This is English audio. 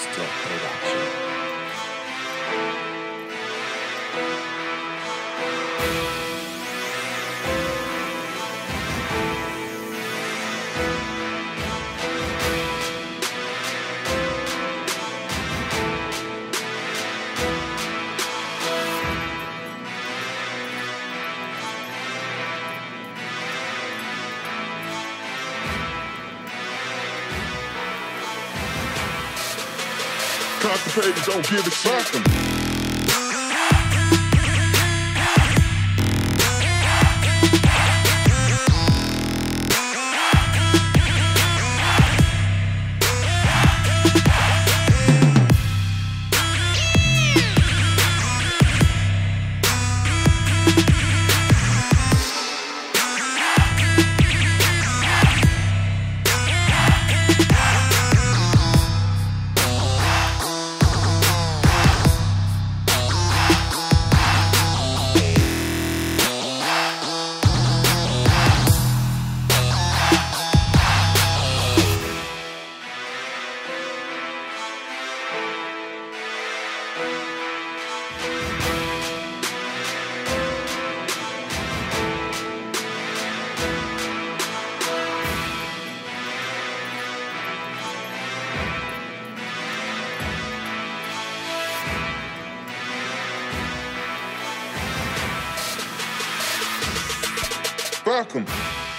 Step Production. Constipated, don't give a fuck. welcome.